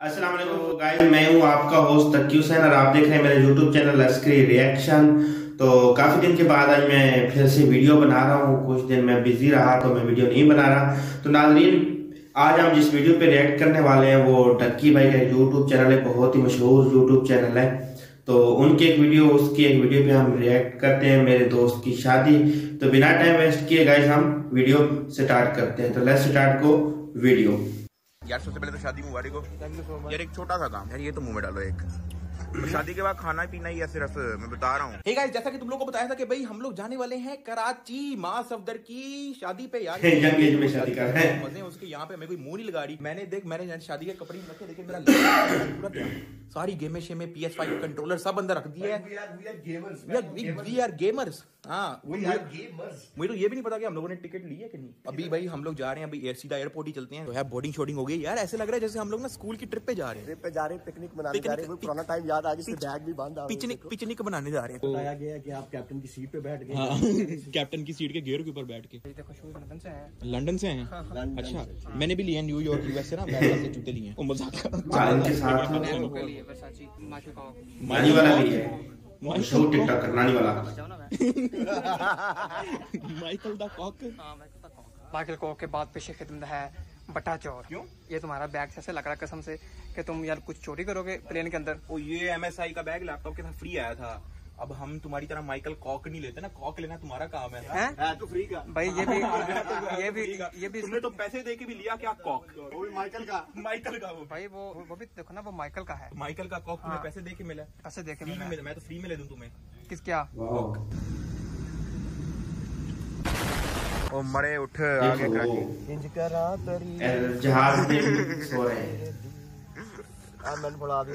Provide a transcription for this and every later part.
अस्सलाम वालेकुम। गाइस मैं हूँ आपका होस्ट तकी हुसैन और आप देख रहे हैं मेरे यूट्यूब चैनल लश्करी रिएक्शन तो काफ़ी दिन के बाद आज मैं फिर से वीडियो बना रहा हूँ। कुछ दिन मैं बिज़ी रहा तो मैं वीडियो नहीं बना रहा। तो नाजरीन, आज हम जिस वीडियो पे रिएक्ट करने वाले हैं, वो टक्की भाई का यूट्यूब चैनल है बहुत ही मशहूर यूट्यूब चैनल है। तो उनकी एक वीडियो उसकी एक वीडियो पे हम रिएक्ट करते हैं, मेरे दोस्त की शादी। तो बिना टाइम वेस्ट किए गाइस हम वीडियो स्टार्ट करते हैं। तो लेट्स स्टार्ट को वीडियो यार सबसे पहले तो शादी मुबारक हो। यार एक छोटा सा काम। यार ये तो मुँह में डालो एक। तो शादी के बाद खाना पीना ही है सिर्फ़ मैं बता रहा हूँ। Hey guys, जैसा कि तुम लोगों को बताया था कि भाई हम लोग जाने वाले हैं कराची माँ सफदर की शादी पे। यार यंग एज में शादी कर रहे हैं। मज़े उसके यहाँ पे मैं कोई मुँह नहीं लगा रही। मैंने देख मैंने शादी के कपड़े रखे लेकिन मेरा पूरा ध्यान। सारी गेमे शेमें पी एस फाइव कंट्रोलर सब अंदर रख दिए वी आर गेमर्स हाँ मुझे तो ये भी नहीं पता कि हम लोगों ने टिकट ली है कि नहीं। अभी भाई हम लोग जा रहे हैं अभी सीधा एयरपोर्ट ही चलते हैं। तो बोर्डिंग शोर्डिंग हो गई। यार ऐसे लग रहा है जैसे हम लोग ना स्कूल की ट्रिप पे जा रहे हैं। ट्रिप पे जा रहे हैं पिकनिक मनाने जा रहे हैं पुराना टाइम याद आ गया बैग भी बंद पिकनिक पिकनिक बनाने जा रहे हैं। बताया गया कि आप कैप्टन की सीट पे बैठ गए। हाँ कैप्टन की सीट के गेयर के ऊपर बैठ के। लंदन से हैं। अच्छा मैंने भी लिया न्यूयॉर्क यूएस से ना मैंने से जूते लिए हैं। मज़ाक चालन के साथ नानी वाला। है माइकल द कॉक माइकल को के बाद पेशे खिदमत है बटा चोर क्यों? ये तुम्हारा बैग ऐसे लग रहा है कसम से। कि तुम यार कुछ चोरी करोगे प्लेन के अंदर? ओ ये एमएसआई का बैग लैपटॉप के साथ फ्री आया था। अब हम तुम्हारी तरह माइकल कॉक नहीं लेते ना कॉक लेना तुम्हारा काम है हैं? है तो फ्री का। भाई ये भी ये भी ये भी तुमने तो पैसे दे के भी लिया क्या कॉक वो भी माइकल का। माइकल का वो। भाई वो वो भी देखो ना वो माइकल का है। माइकल का कॉक तुम्हें हाँ। पैसे दे के मिला देखे फ्री में मिला मैं तो फ्री में ले दूँ तुम्हें। किस क्या? ओ मरे उठ आगे देखो। इंज करा तरी। जहाज़ में सो रहे हैं। मैंने दी।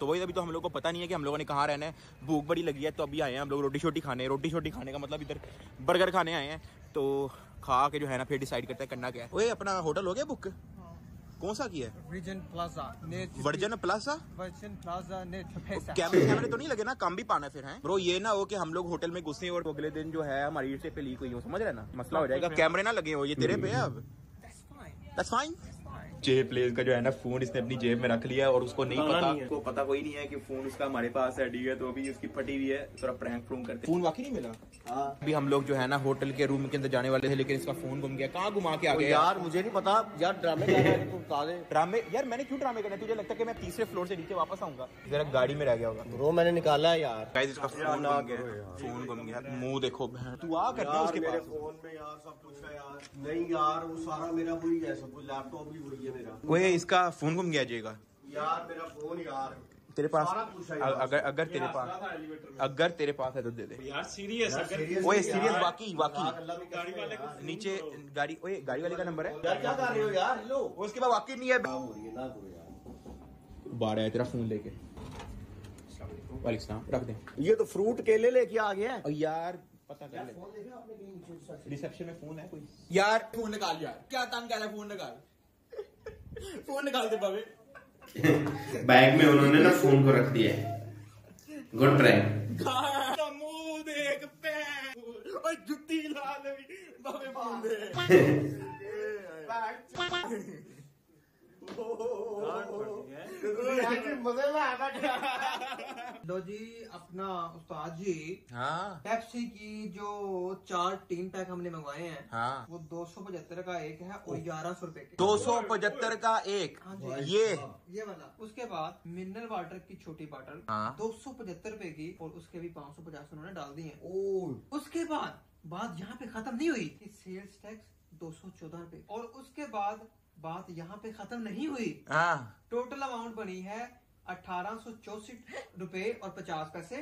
तो वही अभी तो हम लोग को पता नहीं है कि हम लोगों ने कहाँ रहना है। भूख बड़ी लगी है तो अभी आए हैं हम लोग रोटी शोटी खाने। रोटी शोटी खाने का मतलब इधर बर्गर खाने आए हैं। तो खा के जो है ना फिर डिसाइड करते हैं करना क्या है। वही अपना होटल हो गया बुक? कौन सा किया है? वर्जन प्लाजा ने वर्जन प्लाजा वर्जन प्लाजा ने कैमरे कैमरे तो नहीं लगे ना? काम भी पाना फिर है? ब्रो ये ना हो कि हम लोग होटल में घुसे और अगले दिन जो है हमारी पे लीक हुई हो समझ रहे ना? मसला हो जाएगा। कैमरे ना लगे हो ये तेरे पे है अब? That's fine. जेब प्लेस का जो है ना फ़ोन इसने अपनी जेब में रख लिया है और उसको नहीं पता उसको पता कोई नहीं है कि फ़ोन उसका हमारे पास है ठीक है तो अभी उसकी फटी हुई है थोड़ा प्रैंक फ्रूंक करते फ़ोन वाकई नहीं मिला? हाँ। अभी हम लोग जो है ना होटल के रूम के अंदर जाने वाले थे लेकिन इसका फ़ोन गुम गया। कहाँ घुमा के आ गया? यार मुझे नहीं पता। यार ड्रामे कर ड्रामे? यार मैंने क्यों ड्रामे करना है? तुझे लगता है कि मैं तीसरे फ्लोर से नीचे वापस आऊँगा? जरा गाड़ी में रह गया होगा। ब्रो मैंने निकाला है यार। गाइस इसका फ़ोन गुम गया। फ़ोन गुम गया। मुँह देखो तू आ यार उसके पास। फ़ोन में यार सब कुछ है यार। नहीं यार वो सारा मेरा वही है सब कुछ लैपटॉप भी वही है। मेरा कोई इसका फ़ोन गुम गया जाएगा यार मेरा फ़ोन यार। तेरे पास। अगर अगर तेरे पास अगर तेरे पास है तो दे दे। यार सीरियस ओए सीरियस वाकई वाकई गाड़ी वाले को नीचे गाड़ी ओए गाड़ी वाले का नंबर है? यार क्या कर रहे हो यार? हेलो उसके बाद वाकई नहीं है। ना हो रही है ना करो यार। बारह है तेरा फ़ोन लेके। वालेकुम सलाम रख दे। ये तो फ्रूट केले लेके आ गया है। और यार पता कर ले। रिसेप्शन में फ़ोन है कोई? यार फ़ोन निकाल यार। क्या तंग कह रहा है फ़ोन निकाल? फ़ोन निकाल दे बाबे बैग में उन्होंने ना फ़ोन को रख दिया है। गुड प्रैंक मुँह देख पे और जुत्ती ला बाबे मज़े में आ लो जी अपना उस्ताद जी हाँ। पेप्सी की जो चार टीन पैक हमने मंगवाए हैं हाँ। वो दो सौ पचहत्तर का एक है और ग्यारह सौ रूपए दो सौ पचहत्तर का एक? हाँ। ये। ये वाला। उसके बाद मिनरल वाटर की छोटी बॉटल हाँ। दो सौ पचहत्तर रूपए की और उसके भी पाँच सौ पचास उन्होंने डाल दी है। उसके बाद बात यहाँ पे खत्म नहीं हुई सेल्स टैक्स दो सौ चौदह रूपए। और उसके बाद बात यहाँ पे खत्म नहीं हुई। हाँ। टोटल अमाउंट बनी है अठारह सौ चौसठ रुपए और पचास पैसे।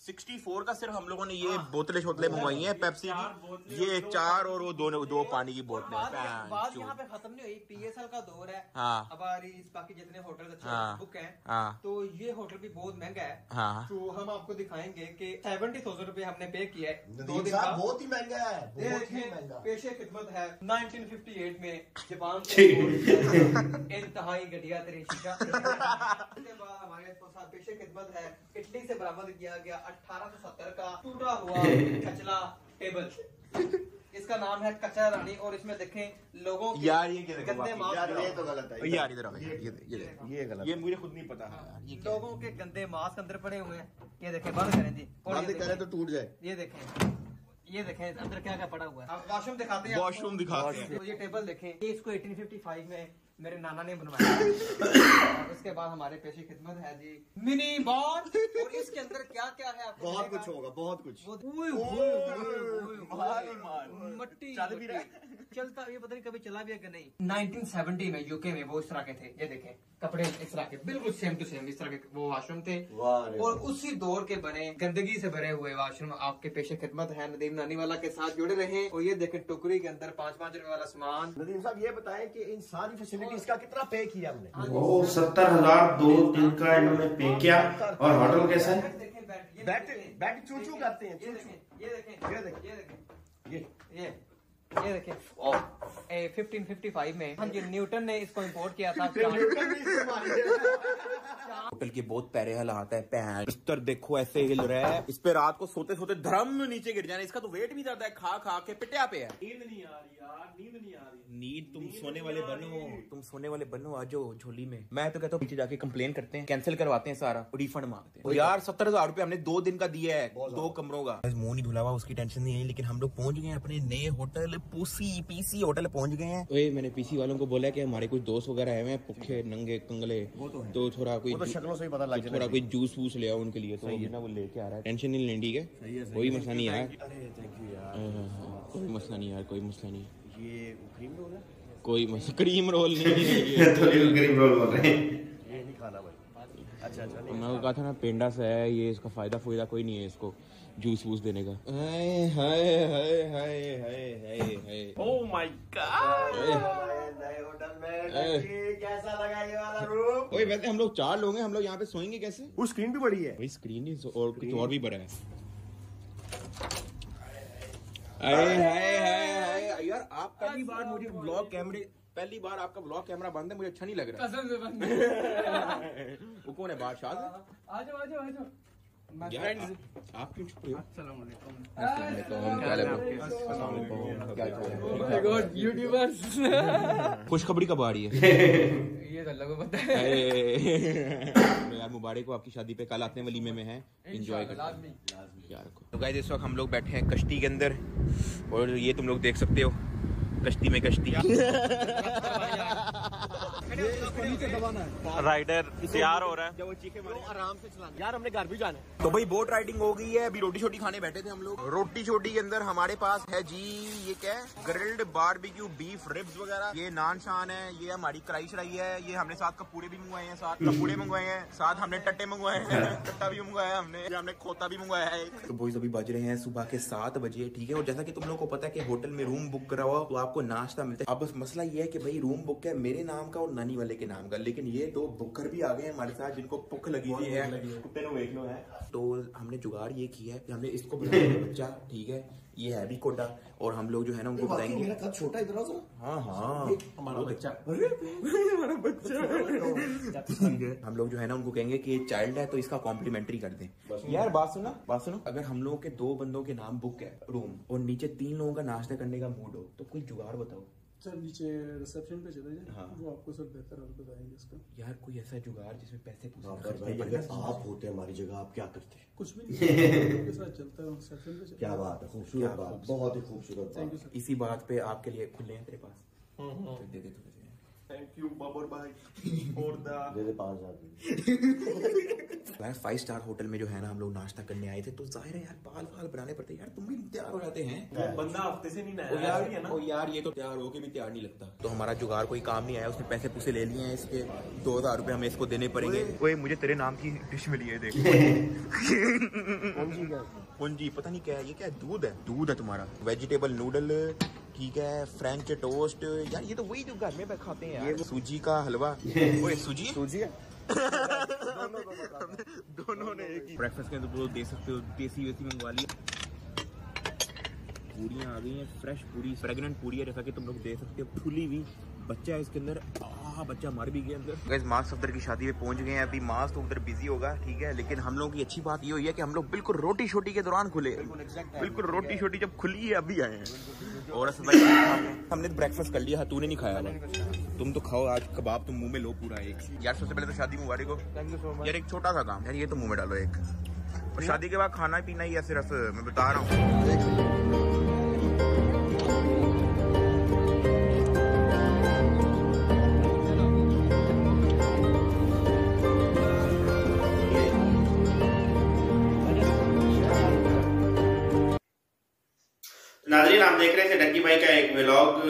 1864 का सिर्फ़ हम लोगों ने ये बोतलें शोतलें मंगवाई हैं पेप्सी की। ये चार और वो दो दो पानी की और बात बात बोतलें यहाँ पे खत्म नहीं हुई पीएसएल का दौर है। हाँ। अब आ रही बाकी जितने होटल अच्छे हाँ। बुक हैं हाँ। तो ये होटल भी बहुत महँगा है। हाँ। तो हम आपको दिखाएँगे कि सेवेंटी थाउज़ेंड रूपए हमने पे किया है। दो दिन का बहुत ही महँगा है बहुत ही महँगा। पेशे खिदमत है। 1958 में जापान से इंतहाई घटिया बाद हमारे पास पेशे खिदमत है। इटली से बरामद किया गया 1870 का टूटा हुआ कचला टेबल। इसका नाम है कचरा रानी और इसमें देखें लोगों के यार ये गंदे यार ये तो गलत है यार इधर ये दे- ये ये गलत ये मुझे खुद नहीं पता। है ये लोगों के गंदे मास्क अंदर पड़े हुए हैं। ये देखें बंद करें जी। बंद करे तो टूट जाए। ये देखें ये देखें अंदर क्या क्या पड़ा हुआ है। वॉशरूम दिखाते हैं वॉशरूम दिखाते हैं। तो ये टेबल देखें। ये इसको 1855 में मेरे नाना ने बनवाया और उसके बाद हमारे पेशी खिदमत है जी मिनी बार और इसके अंदर क्या क्या है आपको बहुत कुछ होगा बहुत कुछ। मट्टी चल भी रहा। चलता ये पता नहीं कभी चला भी है कि नहीं 1970 में यूके में वो इस तरह के थे ये देखें कपड़े इस तरह के बिल्कुल सेम टू सेम इस तरह के वो वॉशरूम थे और उसी दौर के बने गंदगी से भरे हुए वॉशरूम आपके पेशे खिदमत है नदीम नानी वाला के साथ जुड़े रहे और ये देखें टोकरी के अंदर पाँच पाँच रुपए वाला सामान नदीम साहब ये बताएँ कि इन सारी फैसिलिटीज़ इसका कितना पे किया हमने? वो सत्तर हज़ार दो दिन का इन्होंने पे किया। और होटल कैसा है? बैट देखें बैट ये बैट- देखें, बैट चू चू करते हैं, ये देखें ये देखें। ये देखें। ये। देखें। ये। ये ये देखें ओ ए 1555 में हाँ जी न्यूटन ने इसको इंपोर्ट किया था होटल के बहुत प्यारे हालात है पैर बिस्तर देखो ऐसे हिल रहा है। इस पे रात को सोते सोते धर्म नीचे गिर जाना इसका तो वेट भी ज़्यादा है खा खा के पिटिया पे है। नींद नहीं आ रही यार नींद नहीं आ रही। नींद तुम सोने वाले बनो। तुम सोने वाले बनो आज झोली में। मैं तो कहता हूँ पीछे जाके कंप्लेन करते हैं कैंसिल करवाते हैं सारा रिफंड मांगते हैं। यार सत्तर हज़ार रुपए हमने दो दिन का दिया है दो कमरों का। मुँह नहीं धुला हुआ उसकी टेंशन नहीं है लेकिन हम लोग पहुँच गए अपने नए होटल पूसी पीसी होटल पहुँच गए हैं। ओए मैंने पीसी वालों को बोला कि हमारे कुछ दोस्त वगैरह आए हुए हैं भूखे नंगे कंगले तो थोड़ा कोई तो शक्लों से ही पता लग तो थोड़ा कोई जूस वूस ले आओ उनके लिए तो अभी ना वो लेके आ रहा है। टेंशन नहीं लेनी ठीक है? कोई मसला नहीं यार अरे थैंक यू यार। हाँ, हाँ, हाँ, कोई मसला नहीं यार कोई मसला नहीं। ये क्रीम रोल है? कोई मसला क्रीम रोल नहीं है ये। तो ये गरीब रोल बोल रहे हैं। ये नहीं खाना भाई। अच्छा अच्छा मैं कहा था ना पेंडा सा है ये इसका फ़ायदा फुयदा कोई नहीं है इसको। जूस वूस देने का। हाय हाय हाय हाय हाय हाय हाय। ओह माय गॉड नए नए होटल में कैसा लगा ये वाला रूम ओए वैसे हम लोग चार लोग हैं हम लोग यहाँ पे सोएँगे कैसे? वो स्क्रीन भी बड़ी है। भाई स्क्रीन ही और कुछ और भी बड़ा है। हाय हाय हाय हाय। यार आप पहली बार मुझे ब्लॉग कैमरे पहली बार आपका ब्लॉग कैमरा बंद है मुझे अच्छा नहीं लग रहा। कसम से बंद वो कौन है बादशाह आ जाओ आ जाओ आ जाओ। यार आप क्यों छुप रहे हो अस्सलाम वालेकुम क्या यूट्यूबर्स खुशखबरी कब आ रही है? ये तो को पता है। यार मुबारक हो आपकी शादी पे कल आते हैं वलीमे में है। एंजॉय करते हैं। तो गाइस इस वक्त हम लोग बैठे हैं कश्ती के अंदर और ये तुम लोग देख सकते हो कश्ती में कश्ती। राइडर तैयार हो रहा है। जब वो चीखे मारे आराम से चलाना यार हमने घर भी जाना है। तो भाई बोट राइडिंग हो गई है अभी रोटी छोटी खाने बैठे थे हम लोग। रोटी छोटी के अंदर हमारे पास है जी ये क्या है? ग्रिल्ड बारबेक्यू बीफ रिब्स वगैरह। ये नान शान है ये हमारी कढ़ाई शराई है ये हमने साथ कपूड़े भी मंगवाए हैं साथ कपूड़े मंगवाए हैं साथ हमने टट्टे मंगवाए हैं टट्टा भी मंगवाया हमने हमने खोता भी मंगवाया है तो बोईज अभी बज रहे हैं सुबह के सात बजे ठीक है? और जैसा कि तुम लोगों को पता है कि होटल में रूम बुक करा हुआ तो आपको नाश्ता मिलता है। अब मसला ये है कि भाई रूम बुक है मेरे नाम का और नानी वाले के नाम का लेकिन ये दो बुकर भी आ गए हैं हमारे साथ जिनको भुख लगी हुई है। कुत्ते ने देख लो है। तो हमने जुगाड़ ये किया है कि हमने इसको बच्चा ठीक है? ये है भी कोटा और हम लोग जो है ना उनको बताएँगे। मेरा कद छोटा इतना सा। हाँ हाँ। हमारा बच्चा। हमारा बच्चा। ठीक है हम लोग जो है ना उनको कहेंगे कि ये चाइल्ड है तो इसका कॉम्प्लीमेंट्री कर दें। यार बात सुना बात सुनो। अगर हम लोगों के दो बंदों के नाम बुक है रूम और नीचे तीन लोगों का नाश्ता करने का मूड हो तो कोई जुगाड़ बताओ। सर नीचे रिसेप्शन पे चले जाए हाँ। वो आपको सर बेहतर और बताएँगे इसका। यार कोई ऐसा जुगाड़ जिसमें पैसे हाँ, भाई अगर आप होते हमारी जगह आप क्या करते? कुछ भी नहीं साथ चलता है रिसेप्शन पे क्या बात है खूबसूरत बात बहुत ही खूबसूरत थैंक यू इसी बात पे आपके लिए खुले हैं तेरे पास। तो दे दे थोड़े से थैंक यू बाबर भाई फॉर द यार फाइव स्टार होटल में जो है ना हम लोग नाश्ता करने आए थे तो ज़ाहिर है यार बाल बाल बनाने पड़ते यार तुम भी तैयार हो जाते हैं। बंदा हफ़्ते से नहीं ओ नया यार है ना? ओ यार ये तो तैयार होके भी तैयार नहीं लगता। तो हमारा जुगाड़ कोई काम नहीं आया उसने पैसे पूसे ले लिए हैं इसके दो हज़ार रुपए हमें इसको देने पड़ेंगे। ओए मुझे तेरे नाम की डिश मिली है देख। पुंजी पता नहीं क्या है ये क्या दूध है? दूध है तुम्हारा। वेजिटेबल नूडल ठीक है फ्रेंच टोस्ट यार ये तो वही जो घर में खाते हैं यार। सूजी का हलवा। ओए सूजी? सूजी है? दोनों ने एक ही। ब्रेकफास्ट के अंदर तो दे सकते हो देसी वेसी मंगवा लिया पूरियाँ आ गई हैं फ्रेश पूरी। प्रेग्नेंट पूरी है जैसा कि तुम लोग दे सकते हो फुली हुई। बच्चा है इसके अंदर। आ बच्चा मर भी गया अंदर। गैस मास सफदर की शादी में पहुँच गए हैं। अभी मास तो उधर बिज़ी होगा ठीक है लेकिन हम लोगों की अच्छी बात ये हुई है कि हम लोग बिल्कुल रोटी छोटी के दौरान खुले। बिल्कुल रोटी छोटी जब खुली है अभी आए हैं। और असद भाई हमने ब्रेकफास्ट कर लिया तूने नहीं खाया ना। तुम तो खाओ आज कबाब तुम मुँह में लो पूरा एक। यार सबसे पहले तो शादी मुबारक हो। यू सो मच यार एक छोटा सा काम। यार ये तो मुँह में डालो एक। और शादी के बाद खाना पीना ही है सिर्फ़। मैं बता रहा हूँ। नाजरीन आप देख रहे थे डक्की भाई का एक व्लॉग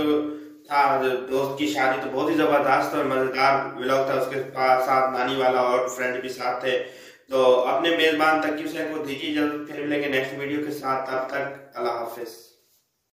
था दोस्त की शादी तो बहुत ही ज़बरदस्त और मज़ेदार व्लॉग था। उसके साथ नानी वाला और फ्रेंड भी साथ थे। तो अपने मेजबान तक को दीजिए जल्द फिर मिलेंगे नेक्स्ट वीडियो के साथ। तब तक अल्लाह हाफिज।